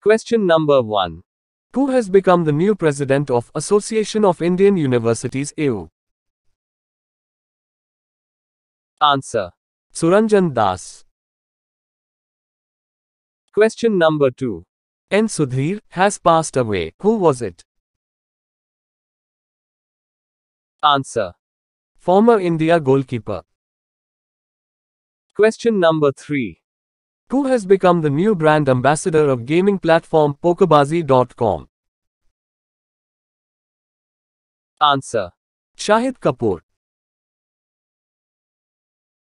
Question number 1. Who has become the new president of Association of Indian Universities AU? Answer. Suranjan Das. Question number 2. N. Sudhir has passed away. Who was it? Answer. Former India goalkeeper. Question number 3. Who has become the new brand ambassador of gaming platform PokerBaazi.com? Answer. Shahid Kapoor.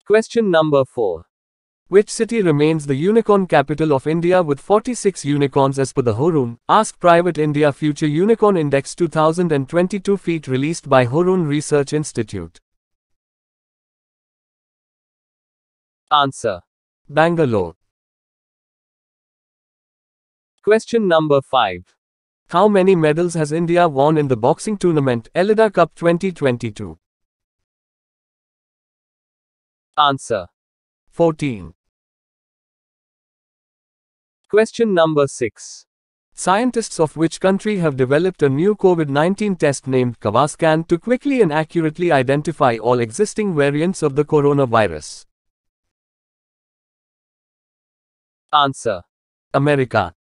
Question number 4. Which city remains the unicorn capital of India with 46 unicorns as per the Hurun? Ask Private India Future Unicorn Index 2022 feet released by Hurun Research Institute. Answer. Bangalore. Question number 5. How many medals has India won in the boxing tournament Elorda Cup 2022? Answer. 14. Question number 6. Scientists of which country have developed a new COVID 19 test named CoVarScan to quickly and accurately identify all existing variants of the coronavirus? Answer. America.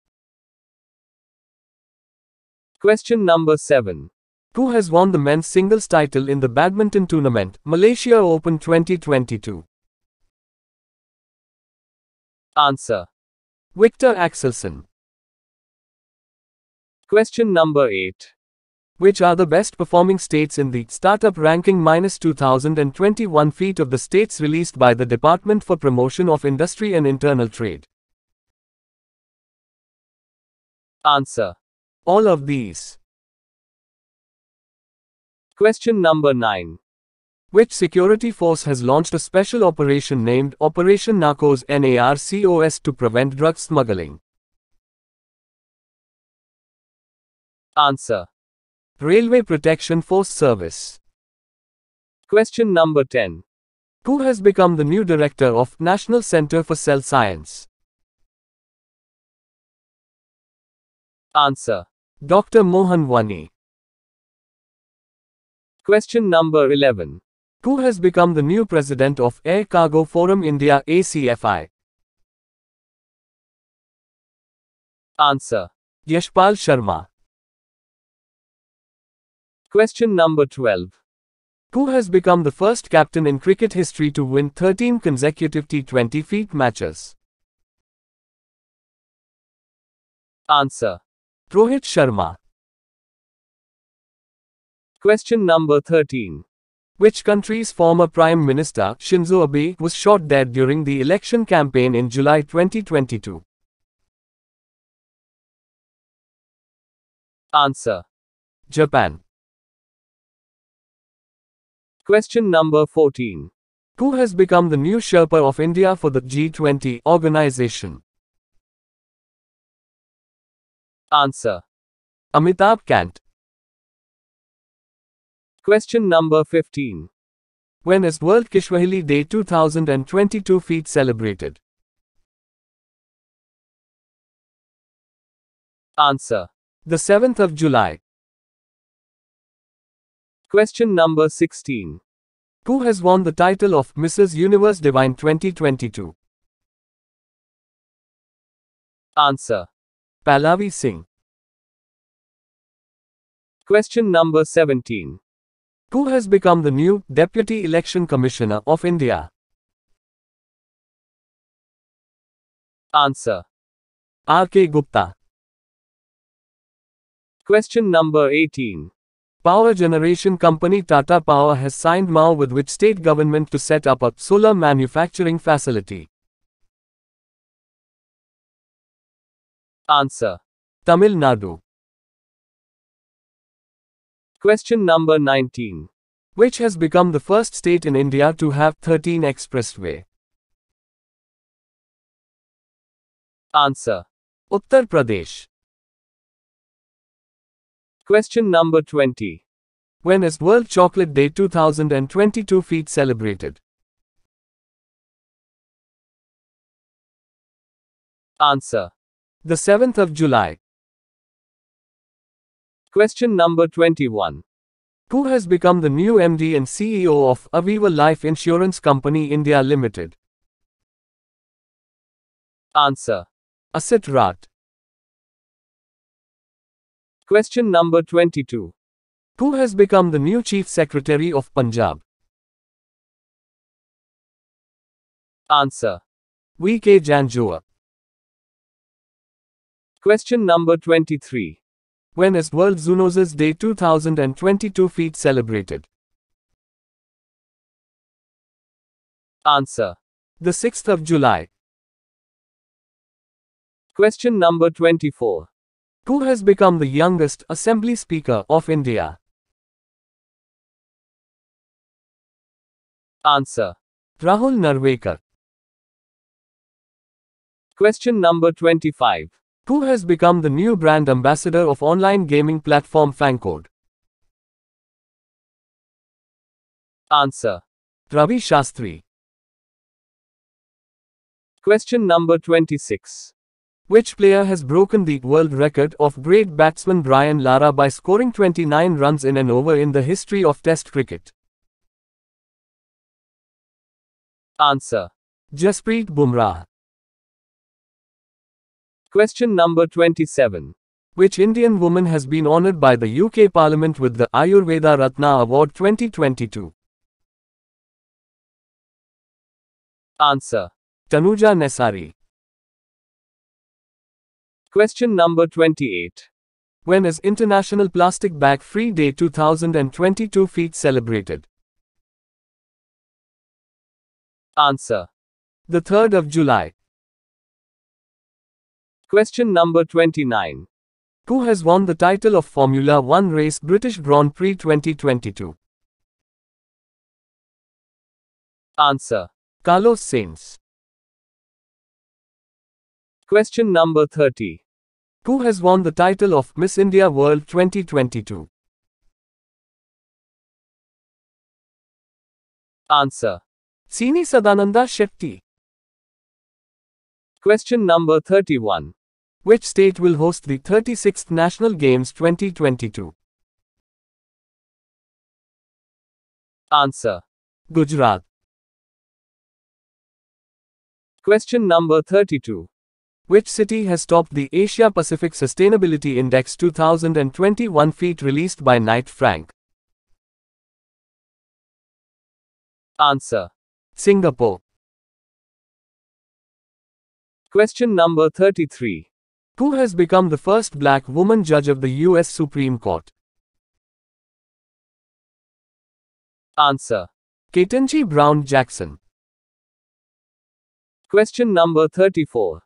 Question number 7. Who has won the men's singles title in the badminton tournament, Malaysia Open 2022? Answer. Viktor Axelsen. Question number 8. Which are the best performing states in the Startup Ranking minus 2021 feet of the states released by the Department for Promotion of Industry and Internal Trade? Answer. All of these. Question number 9. Which security force has launched a special operation named Operation Narcos NARCOS to prevent drug smuggling? Answer. Railway Protection Force Service. Question number 10. Who has become the new director of National Center for Cell Science? Answer. Dr. Mohan Wani. Question number 11. Who has become the new president of Air Cargo Forum India ACFI? Answer. Yashpal Sharma. Question number 12. Who has become the first captain in cricket history to win 13 consecutive T20 feet matches? Answer. Rohit Sharma. Question number 13. Which country's former Prime Minister, Shinzo Abe, was shot dead during the election campaign in July 2022? Answer. Japan. Question number 14. Who has become the new Sherpa of India for the G20 organization? Answer. Amitabh Kant. Question number 15. When is World Kiswahili Day 2022 feet celebrated? Answer. The 7th of July. Question number 16. Who has won the title of Mrs. Universe Divine 2022? Answer. Pallavi Singh. Question number 17. Who has become the new Deputy Election Commissioner of India? Answer. R.K. Gupta. Question number 18. Power generation company Tata Power has signed MOU with which state government to set up a solar manufacturing facility? Answer. Tamil Nadu. Question number 19. Which has become the first state in India to have 13 expressway? Answer. Uttar Pradesh. Question number 20. When is World Chocolate Day 2022 feet celebrated? Answer. The 7th of July. Question number 21. Who has become the new MD and CEO of Aviva Life Insurance Company India Limited? Answer. Asit Rath. Question number 22. Who has become the new Chief Secretary of Punjab? Answer. V.K. Janjua. Question number 23. When is World Zoonosis Day 2022 feet celebrated? Answer. The 6th of July. Question number 24. Who has become the youngest Assembly Speaker of India? Answer. Rahul Narvekar. Question number 25. Who has become the new brand ambassador of online gaming platform FanCode? Answer. Ravi Shastri. Question number 26. Which player has broken the world record of great batsman Brian Lara by scoring 29 runs in an over in the history of Test cricket? Answer. Jasprit Bumrah. Question number 27. Which Indian woman has been honored by the UK Parliament with the Ayurveda Ratna Award 2022? Answer. Tanuja Nesari. Question number 28. When is International Plastic Bag Free Day 2022 feet celebrated? Answer. The 3rd of July. Question number 29. Who has won the title of Formula One race British Grand Prix 2022? Answer. Carlos Sainz. Question number 30. Who has won the title of Miss India World 2022? Answer. Sini Sadananda Shetty. Question number 31. Which state will host the 36th National Games 2022? Answer. Gujarat. Question number 32. Which city has topped the Asia Pacific Sustainability Index 2021 feet released by Knight Frank? Answer. Singapore. Question number 33. Who has become the first black woman judge of the US Supreme Court? Answer. Ketanji Brown Jackson. Question number 34.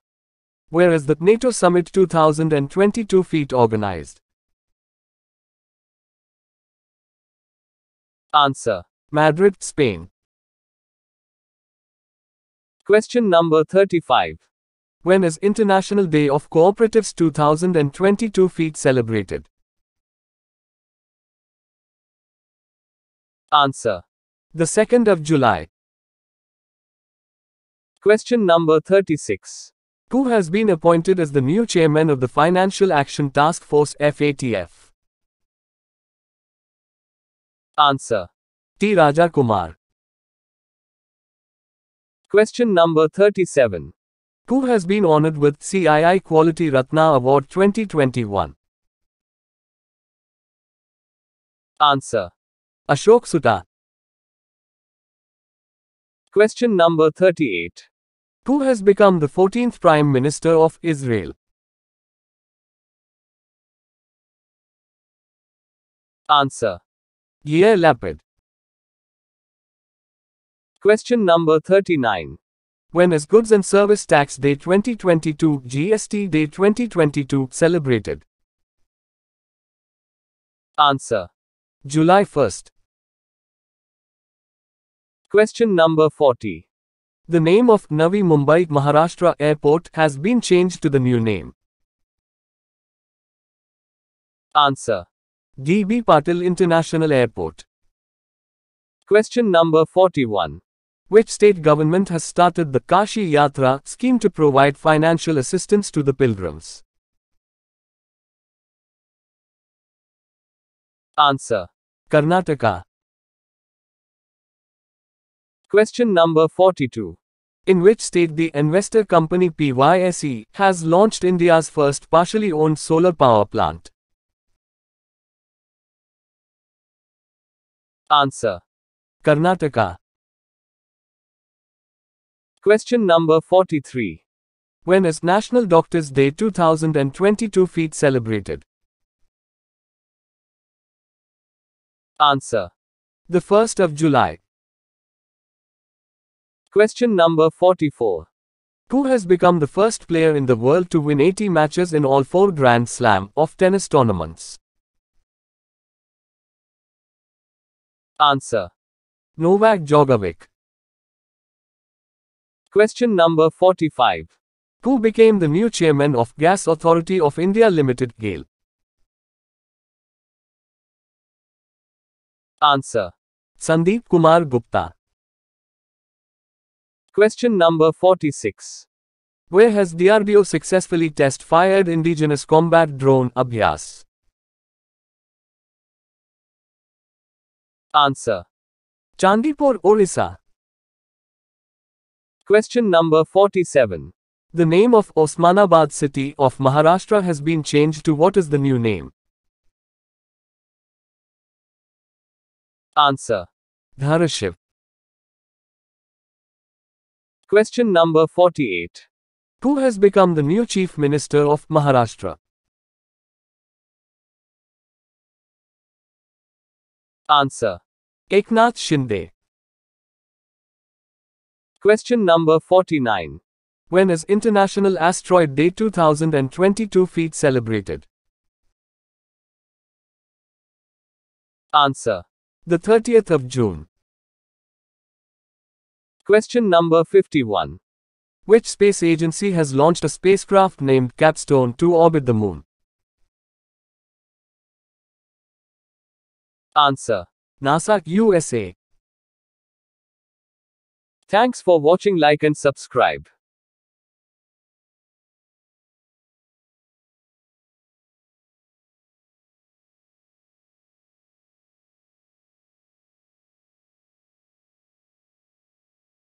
Where is the NATO Summit 2022 feet organized? Answer. Madrid, Spain. Question number 35. When is International Day of Cooperatives 2022 feet celebrated? Answer. The 2nd of July. Question number 36. Who has been appointed as the new chairman of the Financial Action Task Force FATF? Answer. T. Raja Kumar. Question number 37. Who has been honored with CII Quality Ratna Award 2021? Answer. Ashok Soota. Question number 38. Who has become the 14th Prime Minister of Israel? Answer. Yair Lapid. Question number 39. When is Goods and Service Tax Day 2022 GST Day 2022 celebrated? Answer. July 1st. Question number 40. The name of Navi Mumbai Maharashtra Airport has been changed to the new name. Answer. D.B. Patil International Airport. Question number 41. Which state government has started the Kashi Yatra scheme to provide financial assistance to the pilgrims? Answer. Karnataka. Question number 42. In which state the investor company PYSE has launched India's first partially owned solar power plant? Answer. Karnataka. Question number 43. When is National Doctors Day 2022 feet celebrated? Answer. The 1st of July. Question number 44. Who has become the first player in the world to win 80 matches in all four Grand Slam of tennis tournaments? Answer. Novak Djokovic. Question number 45. Who became the new chairman of Gas Authority of India Limited GAIL? Answer. Sandeep Kumar Gupta. Question number 46. Where has DRDO successfully test fired indigenous combat drone Abhyas? Answer. Chandipur, Orissa. Question number 47. The name of Osmanabad city of Maharashtra has been changed to what is the new name? Answer. Dharashiv. Question number 48. Who has become the new chief minister of Maharashtra? Answer. Eknath Shinde. Question number 49. When is International Asteroid Day 2022 feet celebrated? Answer. The 30th of June. Question number 51. Which space agency has launched a spacecraft named Capstone to orbit the moon? Answer. NASA, USA. Thanks for watching like and subscribe.